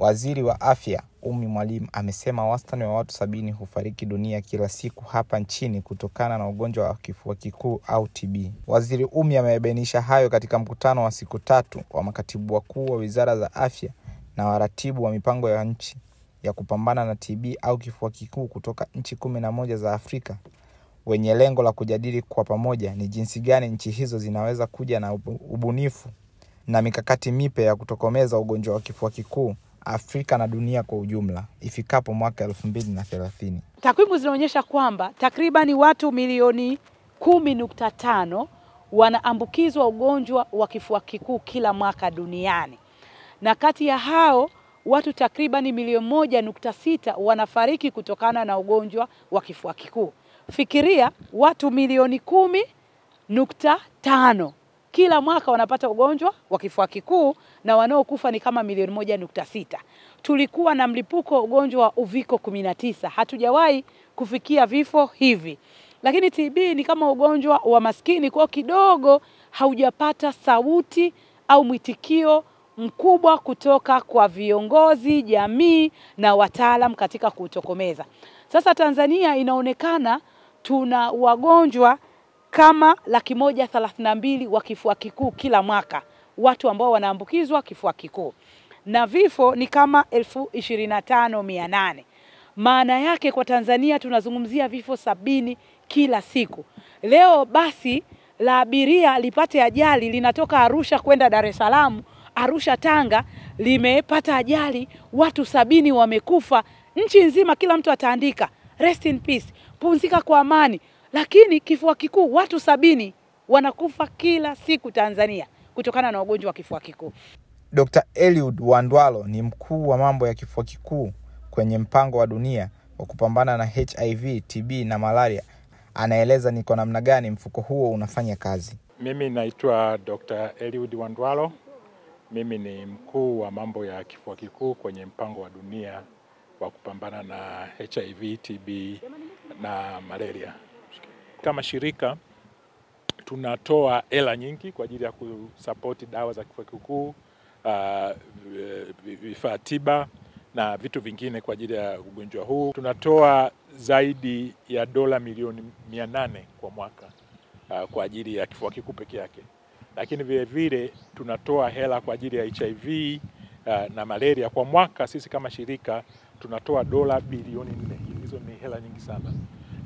Waziri wa Afya Umi Mwalimu amesema wastani wa watu sabini hufariki dunia kila siku hapa nchini kutokana na ugonjwa wa kifua kikuu au TB. Waziri Umi amebainisha hayo katika mkutano wa siku tatu wa makatibu wakuu wa wizara za afya na waratibu wa mipango ya nchi ya kupambana na TB au kifua kikuu kutoka nchi kumi na moja za Afrika wenye lengo la kujadili kwa pamoja ni jinsi gani nchi hizo zinaweza kuja na ubunifu na mikakati mipya ya kutokomeza ugonjwa wa kifua kikuu Afrika na dunia kwa ujumla ifikapo mwaka elfu mbili na thelathini. Takwimu zinaonyesha kwamba takribani watu milioni kumi nukta tano wanaambukizwa ugonjwa wa kifua kikuu kila mwaka duniani, na kati ya hao watu takribani milioni moja nukta sita wanafariki kutokana na ugonjwa wa kifua kikuu. Fikiria watu milioni kumi nukta tano kila mwaka wanapata ugonjwa wa kifua kikuu na wanaokufa ni kama milioni moja nukta sita. Tulikuwa na mlipuko wa ugonjwa wa uviko 19, hatujawahi kufikia vifo hivi. Lakini TB ni kama ugonjwa wa maskini, kwa kidogo haujapata sauti au mwitikio mkubwa kutoka kwa viongozi, jamii na wataalam katika kutokomeza. Sasa Tanzania inaonekana tuna wagonjwa kama laki moja thelathini na mbili wa kifua kikuu kila mwaka, watu ambao wanaambukizwa kifua kikuu na vifo ni kama elfu ishirini na tano mia nane. Maana yake kwa Tanzania tunazungumzia vifo sabini kila siku. Leo basi la abiria lipate ajali linatoka Arusha kwenda Dar es Salaam, Arusha Tanga, limepata ajali, watu sabini wamekufa. Nchi nzima kila mtu ataandika rest in peace, pumzika kwa amani lakini kifua kikuu watu sabini wanakufa kila siku Tanzania kutokana na ugonjwa wa kifua kikuu. Dr. Eliud Wandwalo ni mkuu wa mambo ya kifua kikuu kwenye mpango wa dunia wa kupambana na HIV, TB na malaria. Anaeleza ni kwa namna gani mfuko huo unafanya kazi. Mimi naitwa Dr. Eliud Wandwalo. Mimi ni mkuu wa mambo ya kifua kikuu kwenye mpango wa dunia wa kupambana na HIV, TB na malaria. Kama shirika tunatoa hela nyingi kwa ajili ya kusapoti dawa za kifua kikuu, uh, vifaa tiba na vitu vingine kwa ajili ya ugonjwa huu. Tunatoa zaidi ya dola milioni mia nane kwa mwaka uh, kwa ajili ya kifua kikuu peke yake, lakini vile vile tunatoa hela kwa ajili ya HIV uh, na malaria. Kwa mwaka sisi kama shirika tunatoa dola bilioni nne. Hizo ni hela nyingi sana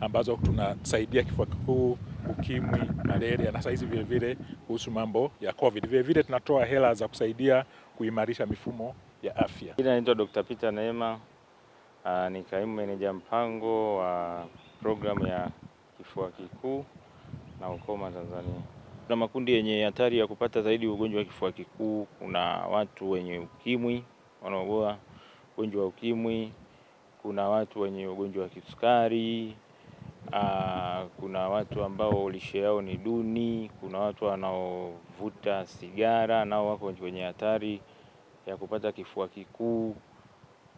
ambazo tunasaidia kifua kikuu, ukimwi, malaria na saizi vile vile kuhusu mambo ya COVID. Vile vile tunatoa hela za kusaidia kuimarisha mifumo ya afya. Jina naitwa Dr. Peter Neema. Uh, ni kaimu meneja mpango wa programu ya kifua kikuu na ukoma Tanzania. Kuna makundi yenye hatari ya kupata zaidi ugonjwa wa kifua kikuu. Kuna watu wenye ukimwi wanaougua ugonjwa wa ukimwi, kuna watu wenye ugonjwa wa kisukari, Aa, kuna watu ambao lishe yao ni duni, kuna watu wanaovuta sigara nao wako kwenye hatari ya kupata kifua kikuu.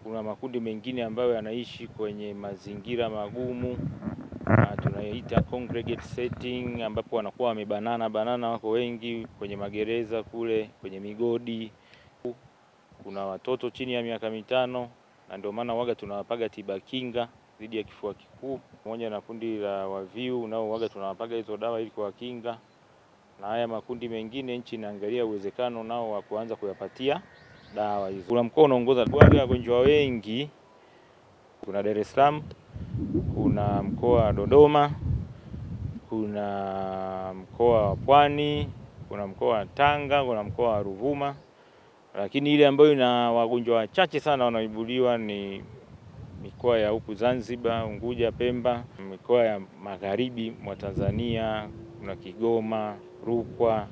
Kuna makundi mengine ambayo yanaishi kwenye mazingira magumu, tunaita congregate setting, ambapo wanakuwa wamebanana banana, wako wengi kwenye magereza kule, kwenye migodi. Kuna watoto chini ya miaka mitano, na ndio maana waga tunawapaga tiba kinga dhidi ya kifua kikuu pamoja na kundi la waviu nao waga tunawapaga hizo dawa ili kuwakinga, na haya makundi mengine nchi inaangalia uwezekano nao wa kuanza kuyapatia dawa hizo. Kuna mkoa unaongoza waga wagonjwa wengi, kuna Dar es Salaam, kuna mkoa wa Dodoma, kuna mkoa wa Pwani, kuna mkoa wa Tanga, kuna mkoa wa Ruvuma, lakini ile ambayo ina wagonjwa wachache sana wanaibuliwa ni mikoa ya huku Zanzibar, Unguja, Pemba, mikoa ya magharibi mwa Tanzania, kuna Kigoma, Rukwa.